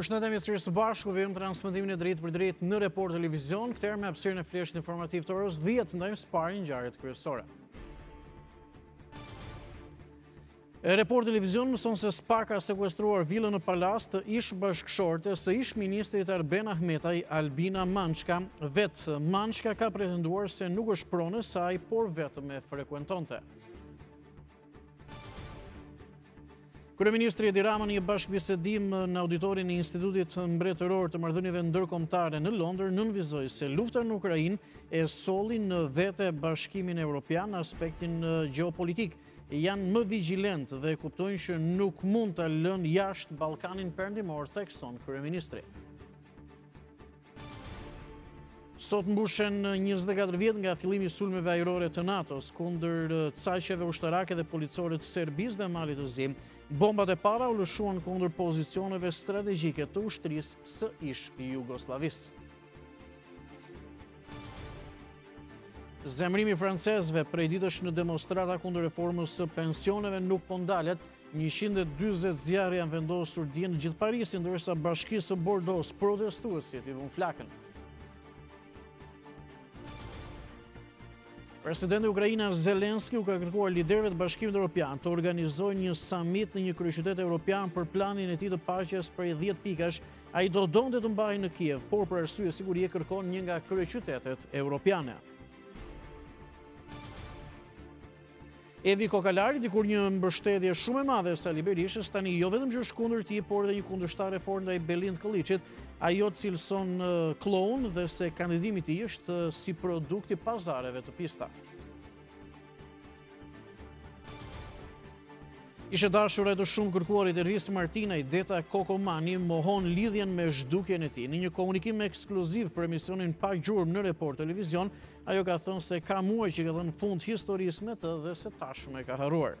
Përshëndetje, mirë se vini së bashku, vijojmë transmetimin e drejtpërdrejtë në report televizion, këtë herë me hapësirën e fleshit informativ të orës dhjetë, ndajmë së pari ngjarjet kryesore. Report televizion mëson se SPAK ka sekuestruar vilën në Palasë të ish bashkëshortes së ish ministrit Arben Ahmetaj, Albina Mançka. Vetë Mançka ka pretenduar se nuk është pronë e saj, por vetëm. e frekuentonte. Kryeministri Edi Rama në një bashkëbisedim në auditorin e Institutit Mbretëror të Marrëdhënieve Ndërkombëtare në Londër nënvizoi se lufta në Ukrainë e solli në vete Bashkimin Europian në aspektin gjeopolitik. Janë më vigjilentë dhe kuptojnë që nuk mund ta lënë jashtë Ballkanin Perëndimor, thekson kryeministri. Sot mbushen 24 vjet nga fillimi i sulmeve ajrore të NATO-s kundër caqeve ushtarake dhe policore të Serbisë dhe Malit të Zi. Bombat e para u lëshuan kundër pozicioneve strategjike të ushtrisë së ish Jugosllavisë. Zemërimi i francezëve prej ditësh në demonstrata kundër reformës së pensioneve nuk po ndalet, Njëqind e dyzet zjarre janë vendosur dje në gjithë Parisin, ndërsa bashkisë së Bordosë protestuesit i vunë flakën. Presidenti ukrainas Zelenski u ka kërkuar liderëve të Bashkimit Europian të organizojnë një samit në një kryeqytet europian për planin e tij të paqes prej 10 pikash. Ai do të donte të mbahej në Kiev, por për arsye sigurie kërkon një nga kryeqytetet europiane. Evi Kokalari, dikur një mbështetëse shumë e madhe e Sali Berishës, tani jo vetëm që është kundër tij, por edhe një kundërshtare e fortë ndaj Belind Këlliçit, ajo e cilëson klloun dhe se kandidimi i tij është si produkt i pazareve të pista. Ish e dashura e të shumëkërkuarit Ervis Martinaj, Deta Kokomani mohon lidhjen me zhdukjen e tij. Në një komunikim ekskluziv për emisionin Pa Gjurmë në report televizion, Ajo ka thënë se ka muaj që i ka dhënë fund historisë me të dhe se tashmë e ka harruar.